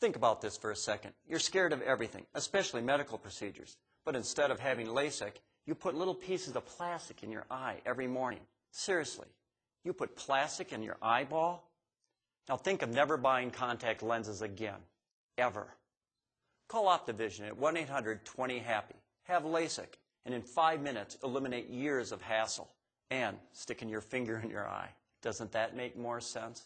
Think about this for a second. You're scared of everything, especially medical procedures. But instead of having LASIK, you put little pieces of plastic in your eye every morning. Seriously, you put plastic in your eyeball? Now think of never buying contact lenses again, ever. Call Optivision at 1-800-20-HAPPY. Have LASIK, and in five minutes, eliminate years of hassle and sticking your finger in your eye. Doesn't that make more sense?